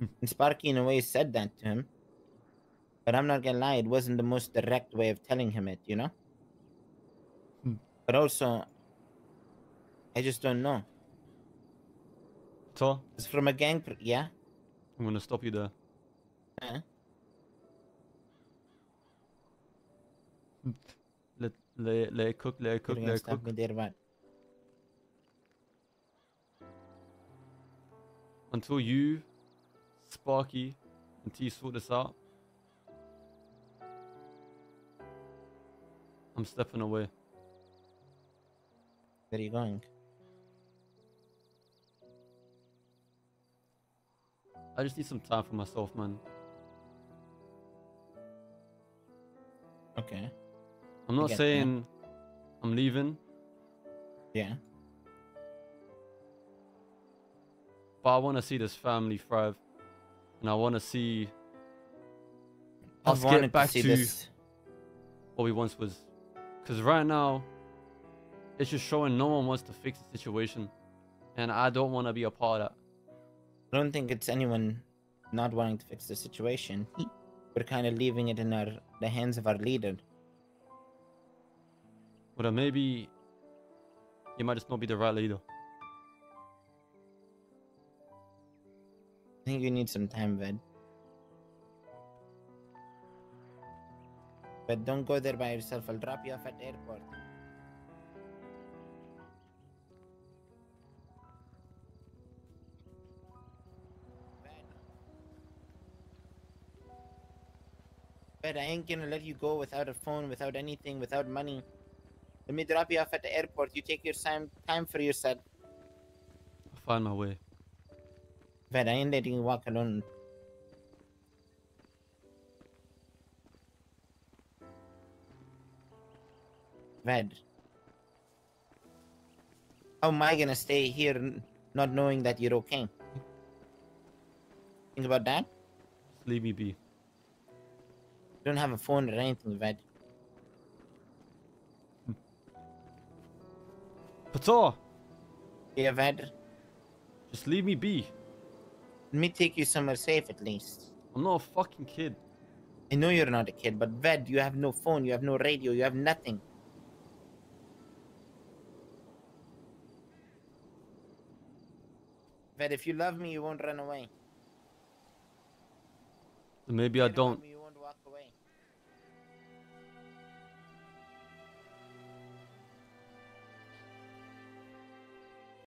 and Sparky, in a way, said that to him. But I'm not gonna lie, it wasn't the most direct way of telling him it, you know? Hmm. But also, I just don't know. So, It's from a gang. Yeah? I'm gonna stop you there. Uh, Let let, let it cook, let it cook, let it cook. me there? Until you, Sparky, and T sort this out. I'm stepping away. Where are you going? I just need some time for myself, man. Okay. I'm not get that. saying I'm leaving, Yeah. but I want to see this family thrive, and I want to see I us get back to to, what we once was. Because right now, it's just showing no one wants to fix the situation, and I don't want to be a part of that. I don't think it's anyone not wanting to fix the situation. We're kind of leaving it in our the hands of our leader. But maybe you might just not be the right leader. I think you need some time, Ved. But don't go there by yourself. I'll drop you off at the airport. But I ain't gonna let you go without a phone, without anything, without money. Let me drop you off at the airport. You take your time, time for yourself. I'll find my way. But I ain't letting you walk alone. Ved. How am I gonna stay here not knowing that you're okay? Think about that? Just leave me be. You don't have a phone or anything, Ved. Patar, Yeah, Ved. just leave me be. Let me take you somewhere safe at least. I'm not a fucking kid. I know you're not a kid, but Ved, you have no phone, you have no radio, you have nothing. Ved, if you love me, you won't run away. Maybe I If you love don't.